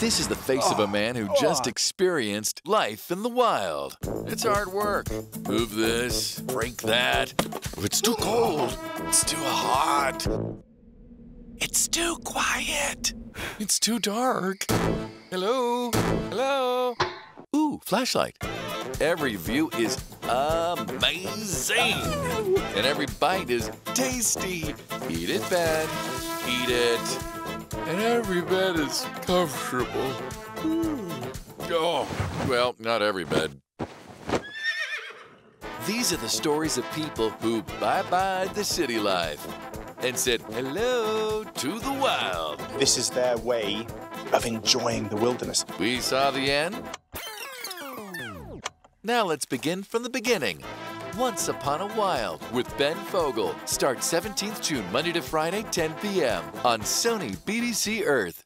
This is the face of a man who just oh. experienced life in the wild. It's hard work. Move this, break that. It's too cold. It's too hot. It's too quiet. It's too dark. Hello? Hello? Ooh, flashlight. Every view is amazing. And every bite is tasty. Eat it, Ben. Eat it. And every bed is comfortable. Oh, well, not every bed. These are the stories of people who bye-bye the city life and said hello to the wild. This is their way of enjoying the wilderness. We saw the end. Now let's begin from the beginning. Once Upon a Wild with Ben Fogle. Start 17th June, Monday to Friday, 10 p.m. on Sony BBC Earth.